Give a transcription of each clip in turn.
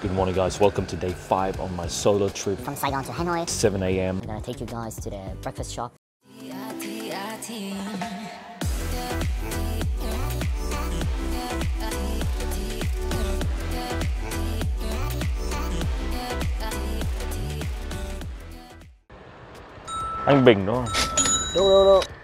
Good morning guys, welcome to day 5 on my solo trip. From Saigon to Hanoi. 7 a.m. I'm gonna take you guys to the breakfast shop. Anh Bình đúng không? Đâu đâu đâu.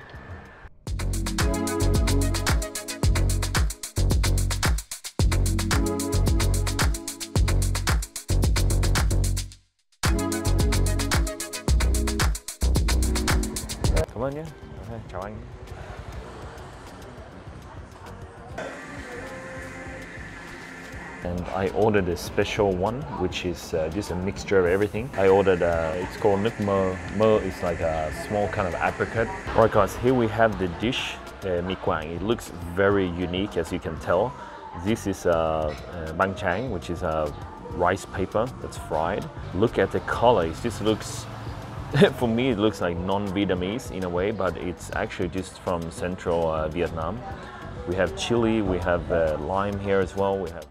And I ordered a special one, which is uh, just a mixture of everything. I ordered, uh, it's called Nước Mơ. Mơ is like a small kind of apricot. Alright guys, here we have the dish, uh, Mi Quang. It looks very unique as you can tell. This is uh, uh, Banh Trang, which is a rice paper that's fried. Look at the color, it just looks for me it looks like non-Vietnamese in a way, but it's actually just from central uh, Vietnam. We have chili, we have uh, lime here as well. We have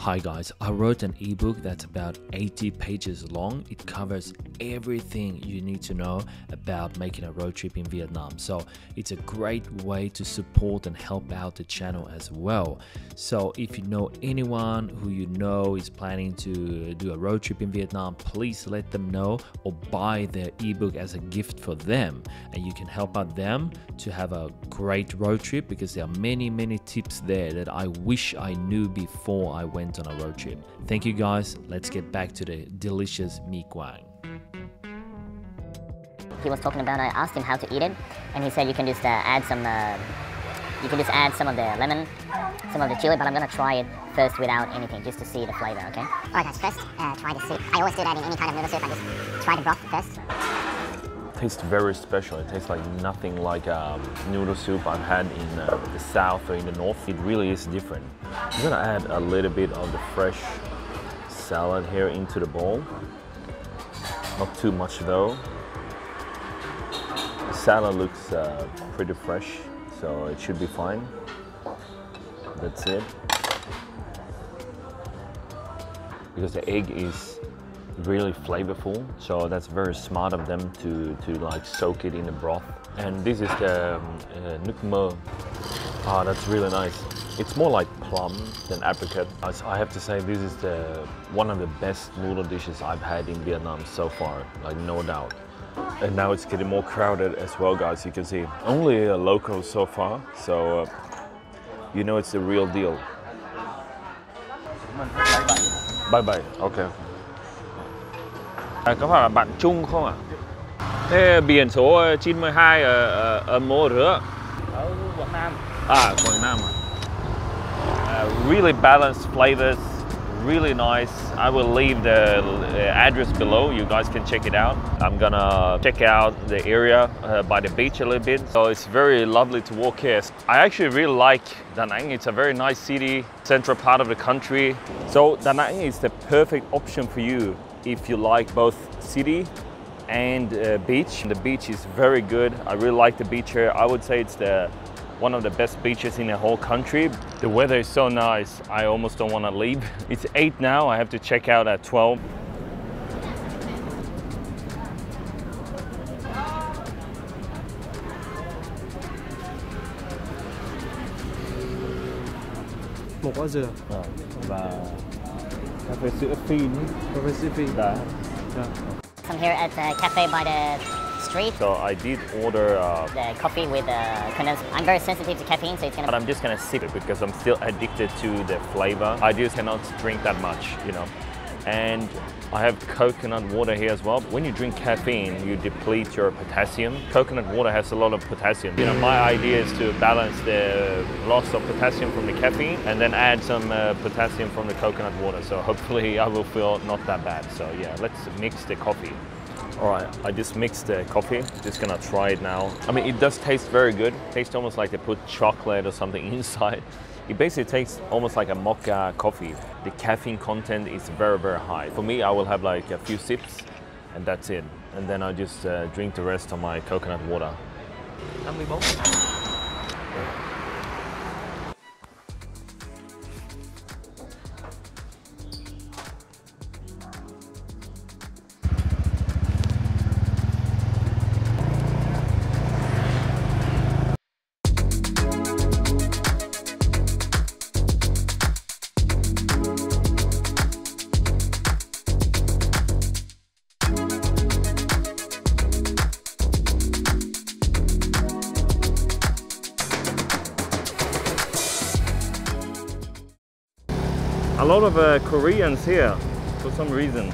Hi guys, I wrote an ebook that's about 80 pages long. It covers everything you need to know about making a road trip in Vietnam. So it's a great way to support and help out the channel as well. So if you know anyone who you know is planning to do a road trip in Vietnam, please let them know or buy their ebook as a gift for them. And you can help out them to have a great road trip because there are many, many tips there that I wish I knew before I went on a road trip. Thank you guys. Let's get back to the delicious Mi Quang. He was talking about. I asked him how to eat it, and he said you can just uh, add some. Uh, you can just add some of the lemon, some of the chili, but I'm gonna try it first without anything, just to see the flavor. Okay. Alright, guys. First, uh, try the soup. I always do that in any kind of noodle soup. I just try the broth first. tastes very special. It tastes like nothing like um, noodle soup I've had in uh, the south or in the north. It really is different. I'm gonna add a little bit of the fresh salad here into the bowl. Not too much though. The salad looks uh, pretty fresh, so it should be fine. That's it. Because the egg is really flavorful so that's very smart of them to to like soak it in the broth and this is the um, uh, ah that's really nice it's more like plum than apricot. I have to say this is the one of the best noodle dishes i've had in vietnam so far like no doubt. And now it's getting more crowded as well guys you can see. Only a local so far so uh, you know it's the real deal. Bye bye. Okay. À, có phải là bạn Trung không ạ? Thế biển số 92 ở, ở, ở mô rửa? ở Quảng Nam. À, Quảng Nam à? Really balanced flavors, really nice. I will leave the address below. You guys can check it out. I'm gonna check out the area uh, by the beach a little bit. So it's very lovely to walk here. I actually really like Da Nang. It's a very nice city, central part of the country. So Da Nang is the perfect option for you if you like both city and uh, beach. The beach is very good. I really like the beach here. I would say it's the one of the best beaches in the whole country. The weather is so nice. I almost don't want to leave. It's 8 now. I have to check out at 12. một quả dừa và cà phê sữa phin. cà phê phi Đã. I'm here at the cafe by the street. So I did order uh, The coffee with uh, condensed. I'm very sensitive to caffeine, so it's gonna. But I'm just gonna sip it because I'm still addicted to the flavor. I just cannot drink that much, you know. And I have coconut water here as well. When you drink caffeine, you deplete your potassium. Coconut water has a lot of potassium. You know, my idea is to balance the loss of potassium from the caffeine and then add some uh, potassium from the coconut water. So hopefully I will feel not that bad. So yeah, let's mix the coffee. All right, I just mixed the coffee. Just gonna try it now. I mean, it does taste very good. Tastes almost like they put chocolate or something inside. It basically tastes almost like a mocha coffee. The caffeine content is very, very high. For me, I will have like a few sips and that's it. And then I just uh, drink the rest of my coconut water. 54 À, lot of uh, Koreans here for some reason.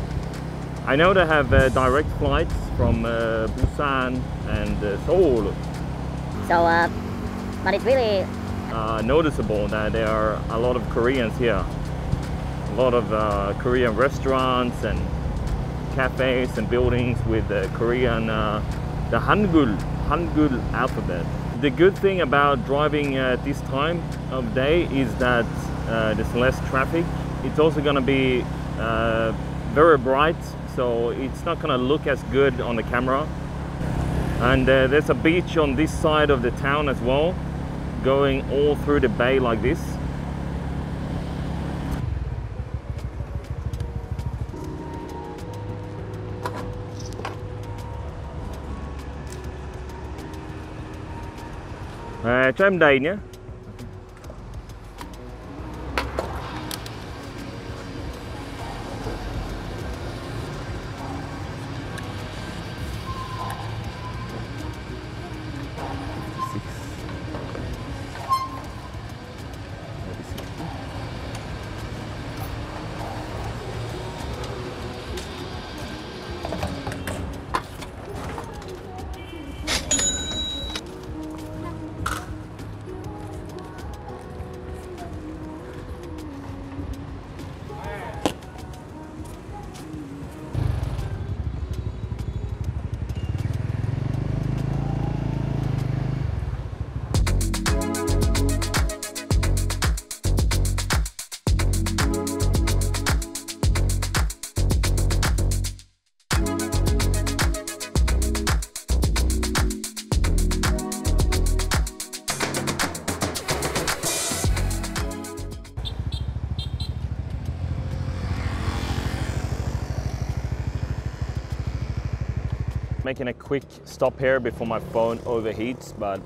I know they have uh, direct flights from uh, Busan and uh, Seoul. So, uh, but it's really Uh, noticeable that there are a lot of Koreans here. A lot of uh, Korean restaurants and cafes and buildings with the Korean, uh, the Hangul, Hangul alphabet. The good thing about driving at this time of day is that uh, there's less traffic. It's also going to be uh, very bright, so it's not going to look as good on the camera. And uh, there's a beach on this side of the town as well, going all through the bay like this. À, đầy nhé. Making a quick stop here before my phone overheats, but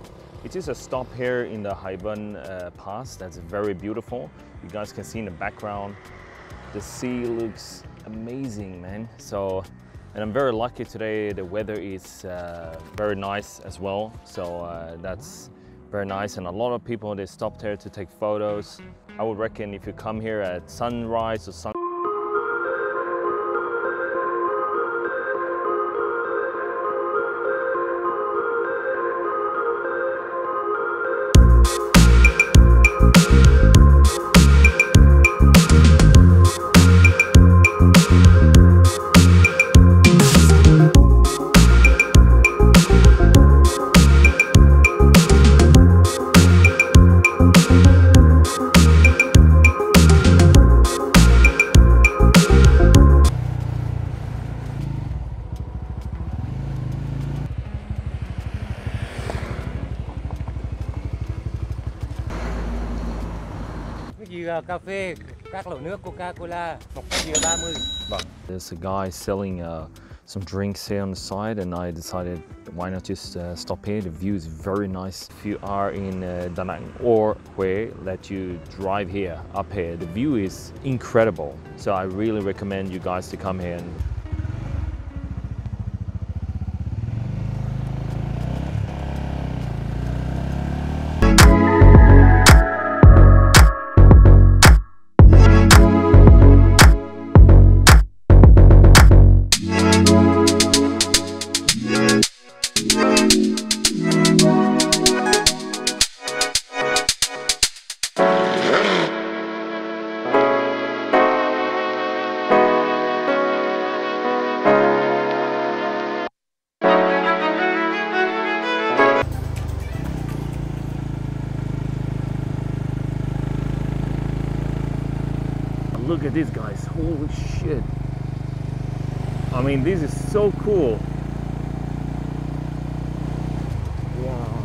it is a stop here in the Hai Van uh, Pass that's very beautiful. You guys can see in the background, the sea looks amazing, man. So, and I'm very lucky today, the weather is uh, very nice as well. So uh, that's very nice. And a lot of people, they stopped here to take photos. I would reckon if you come here at sunrise or sun cà phê các loại nước Coca-Cola một cái gì là 30 There's a guy selling uh, some drinks here on the side, and I decided why not just uh, stop here. The view is very nice. If you are in uh, Da Nang or Hue, let you drive here, up here. The view is incredible. So I really recommend you guys to come here and so cool. Wow.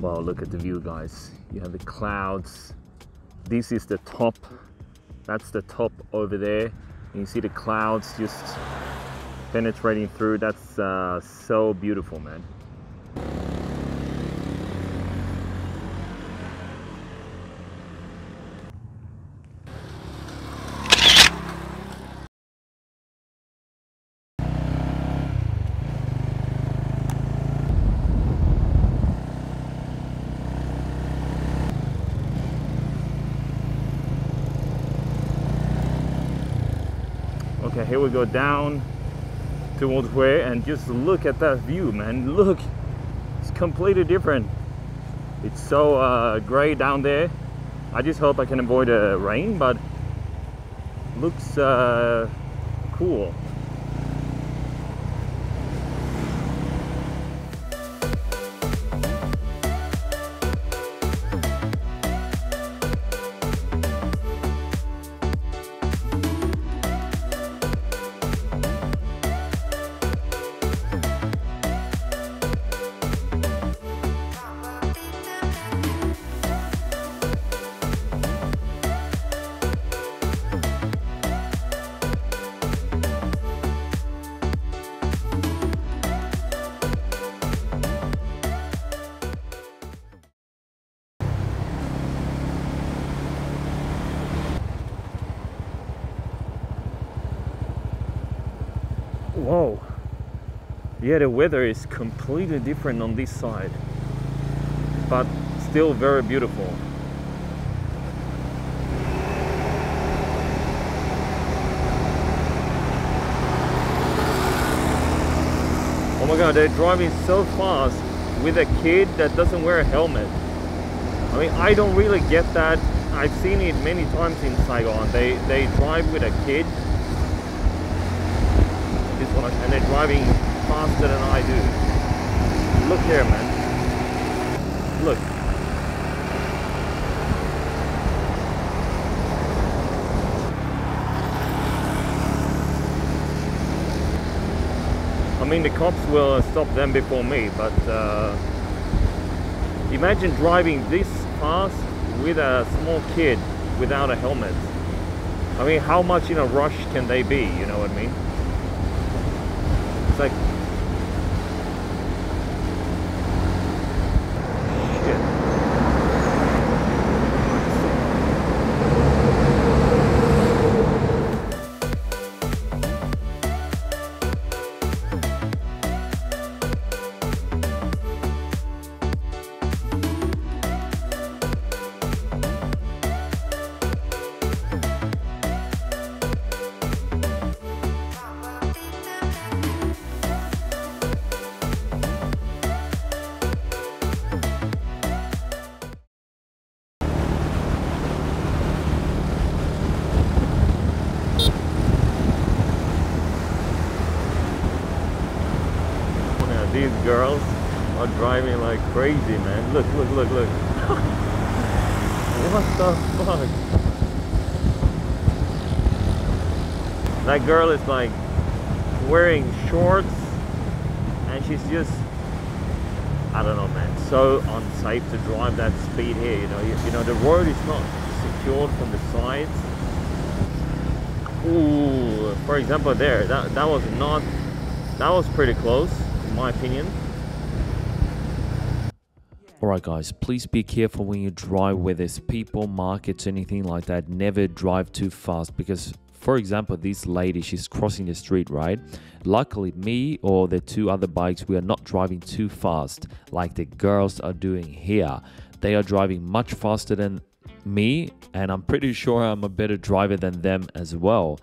Wow, look at the view, guys. You have the clouds. This is the top. That's the top over there. You see the clouds just penetrating through. That's uh, so beautiful, man. Here we go down towards Hue and just look at that view, man. Look, it's completely different. It's so uh, gray down there. I just hope I can avoid the rain, but looks uh, cool. Yeah, the weather is completely different on this side, but still very beautiful. Oh my god, they're driving so fast with a kid that doesn't wear a helmet. I mean, I don't really get that. I've seen it many times in Saigon. They they drive with a kid and they're driving faster than I do. Look here, man. Look. I mean, the cops will stop them before me, but uh, imagine driving this fast with a small kid without a helmet. I mean, how much in a rush can they be? You know what I mean? Like crazy, man. Look, look, look, look. what the fuck? That girl is like wearing shorts and she's just I don't know man so unsafe to drive that speed here you know you, you know the road is not secured from the sides Ooh, for example there that, that was not that was pretty close in my opinion Alright, guys, please be careful when you drive where there's people, markets, anything like that. Never drive too fast because, for example, this lady, she's crossing the street, right? Luckily, me or the two other bikes, we are not driving too fast like the girls are doing here. They are driving much faster than me, and I'm pretty sure I'm a better driver than them as well.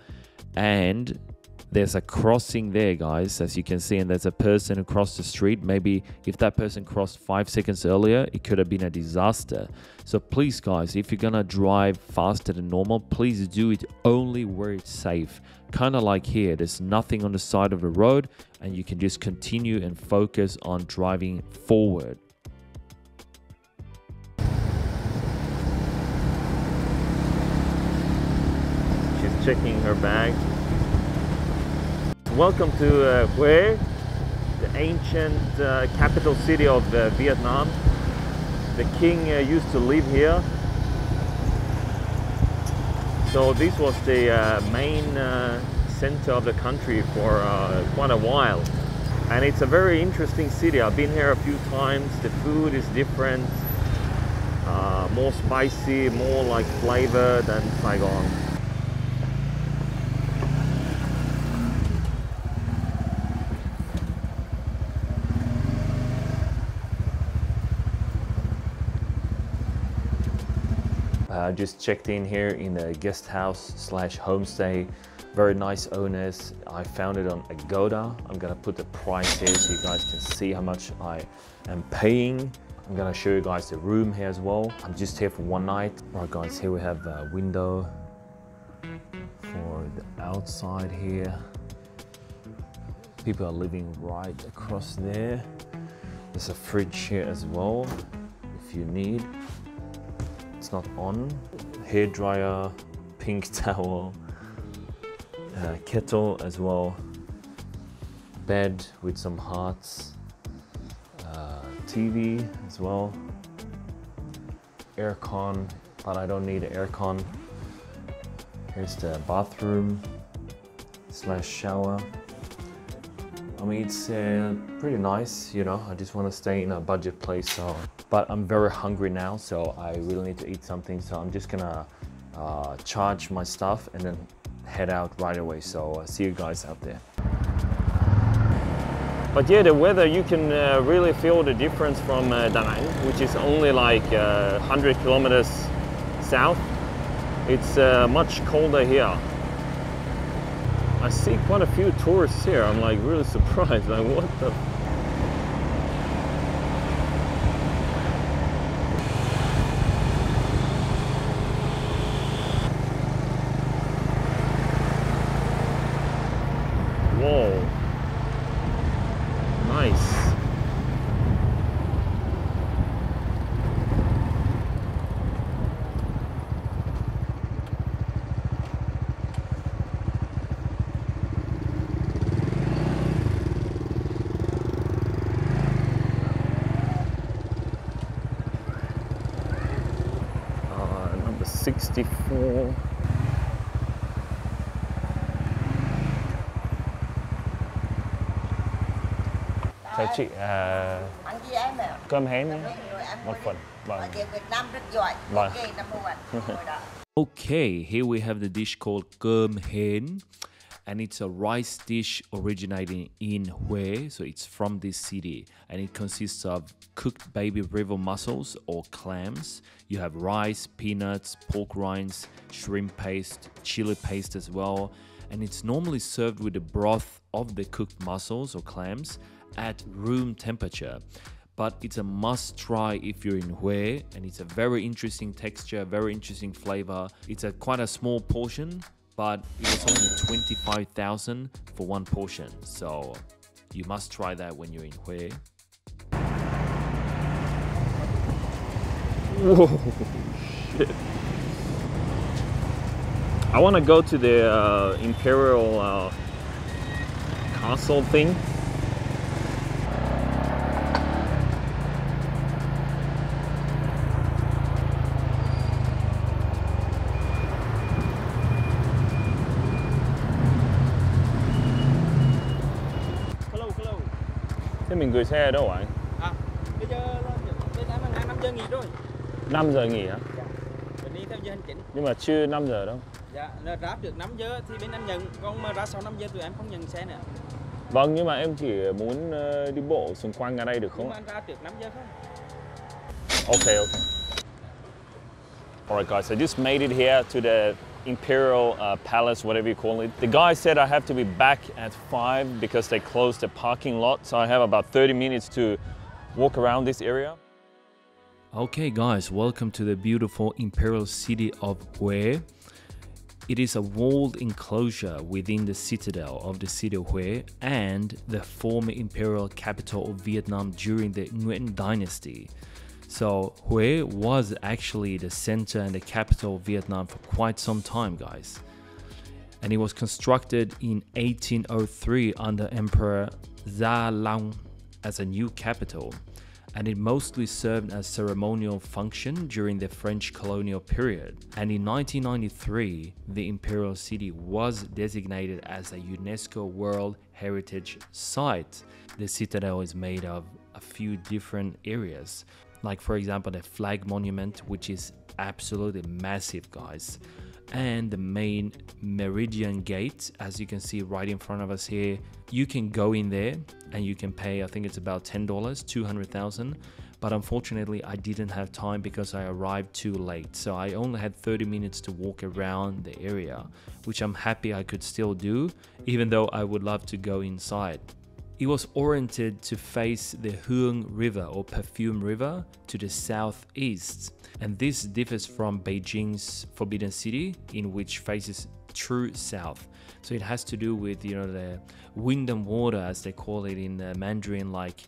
And there's a crossing there guys as you can see and there's a person across the street. Maybe if that person crossed five seconds earlier it could have been a disaster. So please guys if you're gonna drive faster than normal please do it only where it's safe. Kind of like here there's nothing on the side of the road and you can just continue and focus on driving forward. She's checking her bag welcome to uh, Hue the ancient uh, capital city of uh, Vietnam. The king uh, used to live here. So this was the uh, main uh, center of the country for uh, quite a while. And it's a very interesting city. I've been here a few times. The food is different. More spicy more like flavor than Saigon Uh, just checked in here in a guest house slash homestay. Very nice owners. I found it on Agoda. I'm gonna put the price here so you guys can see how much I am paying. I'm gonna show you guys the room here as well. I'm just here for one night. All right guys, here we have a window for the outside here. People are living right across there. There's a fridge here as well, if you need. It's not on. Hair dryer, pink towel, uh, kettle as well. Bed with some hearts. Uh, TV as well. Aircon, but I don't need aircon. Here's the bathroom slash shower. I mean, it's uh, pretty nice, you know. I just want to stay in a budget place, so. But I'm very hungry now, so I really need to eat something. So I'm just gonna uh, charge my stuff and then head out right away. So uh, see you guys out there. But yeah, the weather, you can uh, really feel the difference from uh, which is only like uh, 100 kilometers south. It's uh, much colder here. I see quite a few tourists here. I'm like really surprised. Like what the? 64. Chào chị, à, ăn gì em ạ cơm hến nhé. Một phần. Vâng. ở tiếng Việt Nam rất giỏi Vâng. number one Okay, here we have the dish called cơm hến, and it's a rice dish originating in Hue, so it's from this city, and it consists of cooked baby river mussels or clams. You have rice, peanuts, pork rinds, shrimp paste, chili paste as well, and it's normally served with the broth of the cooked mussels or clams at room temperature but it's a must try if you're in Hue and it's a very interesting texture, very interesting flavor. It's a quite a small portion, but it was only 25,000 for one portion. So you must try that when you're in Hue. Whoa, shit. I want to go to the uh, Imperial uh, Castle thing. Gửi xe đâu ạ? à bây giờ là ngang 5 giờ nghỉ rồi 5 giờ nghỉ hả? mình đi theo giờ hành chính Nhưng mà chưa 5 giờ đâu. dạ ráp được 5 giờ thì bên em nhận còn mà ra sau 5 giờ tụi em không nhận xe nữa Vâng, nhưng mà em chỉ muốn ờ, đi bộ xung quanh ở đây được nhưng không mà ạ? anh ra trước 5 giờ không Okay, okay. Alright guys, I just made it here to the Imperial uh, Palace, whatever you call it. The guy said I have to be back at 5 because they closed the parking lot. So I have about 30 minutes to walk around this area. Okay, guys, welcome to the beautiful imperial city of Hue. It is a walled enclosure within the citadel of the city of Hue and the former imperial capital of Vietnam during the Nguyen dynasty. So, Hue was actually the center and the capital of Vietnam for quite some time, guys. And it was constructed in 1803 under Emperor Gia Long as a new capital and it mostly served as ceremonial function during the French colonial period. And in 1993, the imperial city was designated as a UNESCO World Heritage Site. The citadel is made of a few different areas, like for example the flag monument, which is absolutely massive, guys. and the main Meridian Gate, as you can see right in front of us here. You can go in there and you can pay, I think it's about $10, 200,000. But unfortunately, I didn't have time because I arrived too late. So I only had 30 minutes to walk around the area, which I'm happy I could still do, even though I would love to go inside. It was oriented to face the Huong River or Perfume River to the southeast, and this differs from Beijing's Forbidden City, in which faces true south. So it has to do with you know the wind and water, as they call it in uh, Mandarin, like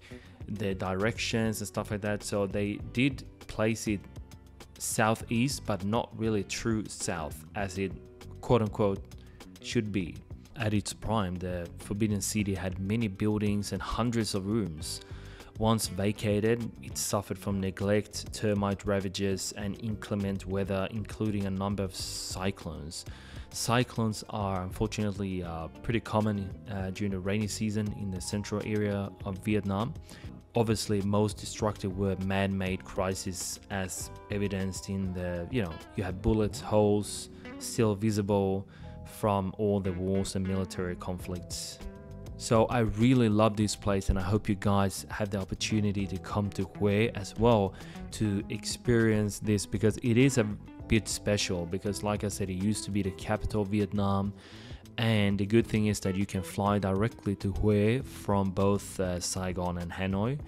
the directions and stuff like that. So they did place it southeast, but not really true south, as it quote unquote should be. At its prime, the Forbidden City had many buildings and hundreds of rooms. Once vacated, it suffered from neglect, termite ravages, and inclement weather, including a number of cyclones. Cyclones are unfortunately uh, pretty common uh, during the rainy season in the central area of Vietnam. Obviously, most destructive were man-made crises, as evidenced in the you know you have bullet holes still visible from all the wars and military conflicts. So I really love this place and I hope you guys have the opportunity to come to Hue as well to experience this because it is a bit special because like I said it used to be the capital of Vietnam and the good thing is that you can fly directly to Hue from both uh, Saigon and Hanoi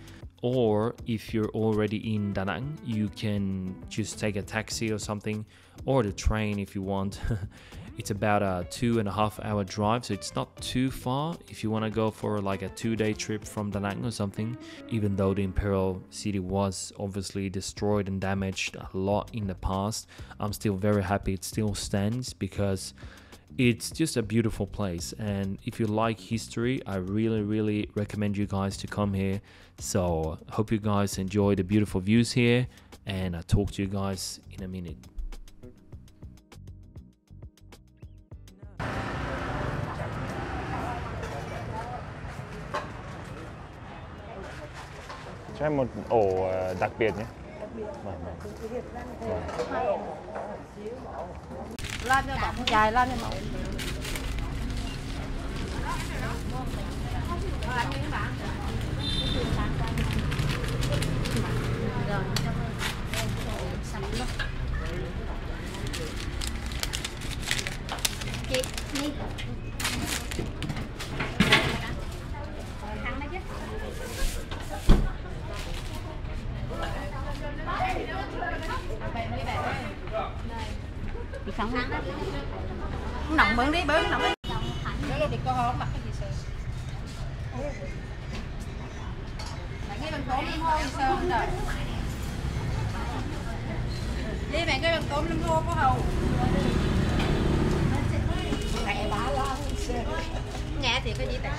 or if you're already in Da Nang you can just take a taxi or something or the train if you want It's about a two and a half hour drive, so it's not too far. If you want to go for like a two day trip from Da Nang or something. Even though the Imperial City was obviously destroyed and damaged a lot in the past, I'm still very happy it still stands because it's just a beautiful place. And if you like history i really really recommend you guys to come here. So hope you guys enjoy the beautiful views here and i'll talk to you guys in a minute cho em một ổ ờ, đặc biệt nhé vâng, vâng. Lên cho bọng dài lên cho. Chị, đi. chị sống nồng bướng đi bướng nồng đi. Nó bị cô không? Mặc cái gì sợ bạn cái bằng cốm lưng hô thì sao không đời đi mẹ cái bằng cốm lưng hô có hầu? Mẹ bá lo nghe thì có gì tặng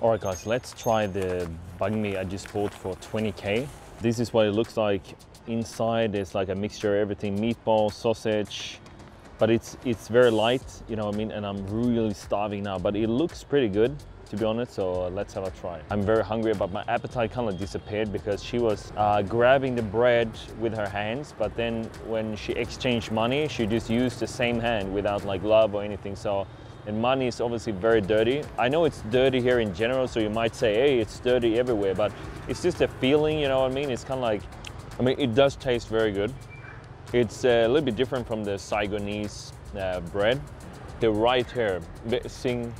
tại. Alright guys, let's try the banh mi I just bought for 20k. This is what it looks like inside. There's like a mixture of everything, meatball, sausage, but it's it's very light, you know what I mean? And I'm really starving now, but it looks pretty good to be honest, so let's have a try. I'm very hungry, but my appetite kind of disappeared because she was uh, grabbing the bread with her hands, but then when she exchanged money, she just used the same hand without like glove or anything. So and money is obviously very dirty. I know it's dirty here in general, so you might say, hey, it's dirty everywhere, but it's just a feeling, you know what I mean? It's kind of like, I mean, it does taste very good. It's a little bit different from the Saigonese uh, bread. The right here, sing,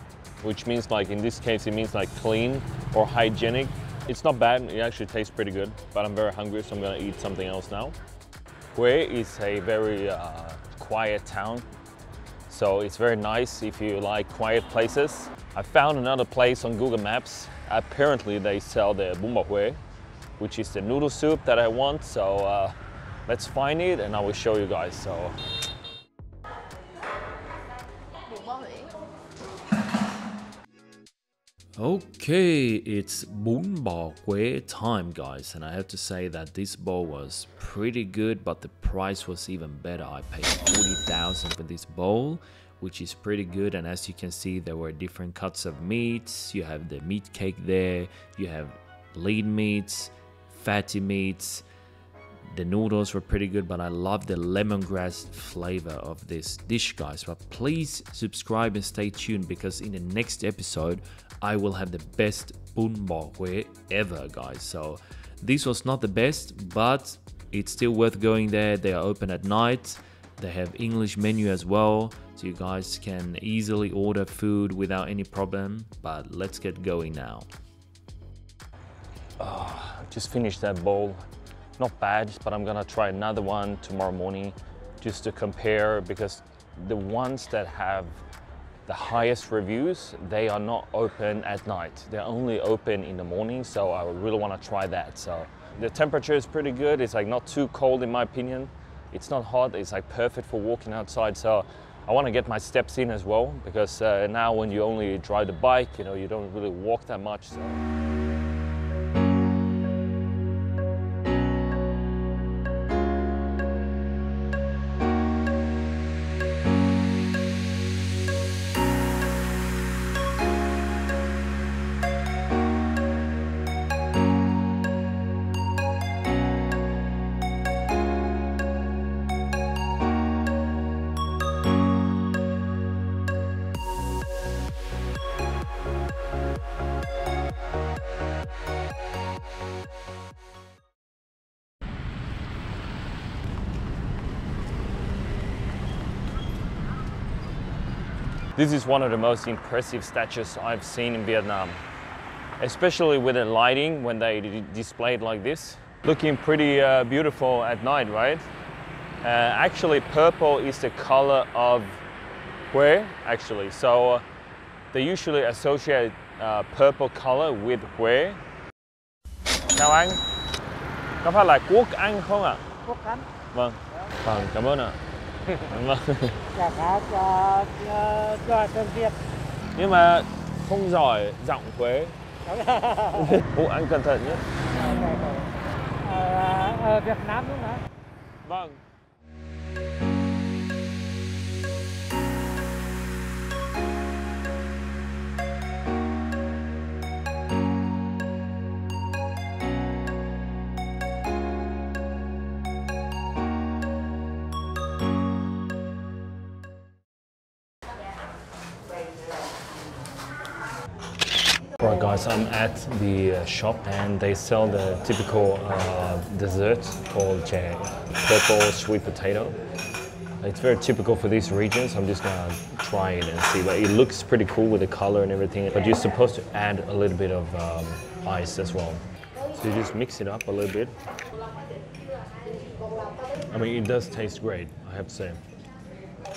which means like, in this case, it means like clean or hygienic. It's not bad, it actually tastes pretty good, but I'm very hungry, so I'm gonna eat something else now. Hue is a very uh, quiet town. So it's very nice if you like quiet places. I found another place on Google Maps. Apparently they sell the Huế, which is the noodle soup that I want. So uh, let's find it and I will show you guys. So Okay, it's Bò Huế time, guys, and I have to say that this bowl was pretty good, but the price was even better. I paid 40,000 for this bowl, which is pretty good, and as you can see, there were different cuts of meats. You have the meat cake there, you have lean meats, fatty meats, the noodles were pretty good, but I love the lemongrass flavor of this dish, guys. But please subscribe and stay tuned because in the next episode, I will have the best bún bò Huế ever, guys. So this was not the best, but it's still worth going there. They are open at night. They have English menu as well, so you guys can easily order food without any problem. But let's get going now. Oh, just finished that bowl. Not bad, but I'm gonna try another one tomorrow morning just to compare because the ones that have the highest reviews, they are not open at night. They're only open in the morning, so I really wanna try that. So the temperature is pretty good. It's like not too cold in my opinion. It's not hot, it's like perfect for walking outside. So I wanna get my steps in as well because uh, now when you only drive the bike, you know, you don't really walk that much. So. This is one of the most impressive statues I've seen in Vietnam, especially with the lighting when they display it like this. Looking pretty uh, beautiful at night, right? Uh, actually, purple is the color of Huế, actually. So uh, they usually associate uh, purple color with Huế. Chào anh, có phải là quốc anh không ạ? Quốc Khánh Vâng, vâng, cảm ơn ạ. Vâng. trả cá cho cho, Việt nhưng mà không giỏi giọng Huế Ủa anh cẩn thận nhé ở, ở Việt Nam đúng không? vâng Right guys, I'm at the uh, shop and they sell the typical uh, dessert called chè, purple sweet potato. It's very typical for these regions. I'm just gonna try it and see. But it looks pretty cool with the color and everything. But you're supposed to add a little bit of um, ice as well. So you just mix it up a little bit. I mean, it does taste great, I have to say.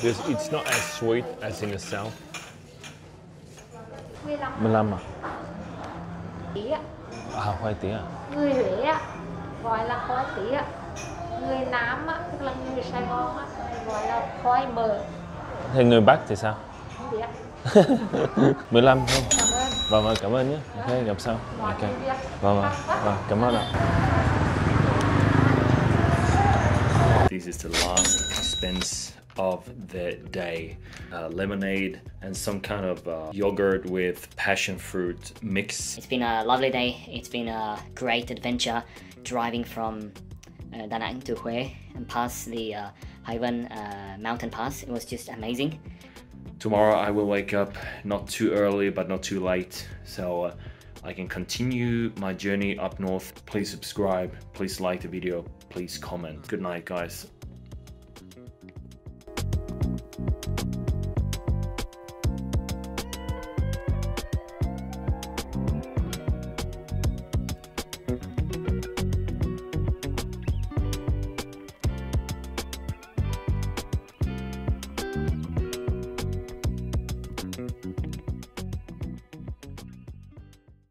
It's not as sweet as in the south. 15 à? Tí ạ. À, khoai tía à? Người Huế ạ, gọi là khoai tí ạ. Người Nam á, tức là người Sài Gòn á, gọi là khoai mỡ. Thì người Bắc thì sao? Không biết. 15 không? Cảm ơn. Vâng, vâng, cảm ơn nhé. Ok, gặp sau. Ok. Vâng, vâng, vâng, cảm ơn ạ. This is the last expense of the day. Uh, lemonade and some kind of uh, yogurt with passion fruit mix. It's been a lovely day. It's been a great adventure driving from uh, Da Nang to Hue and past the uh, Hai Van uh, mountain pass. It was just amazing. Tomorrow I will wake up not too early but not too late so uh, I can continue my journey up north. Please subscribe, please like the video, please comment. Good night guys. Thank you.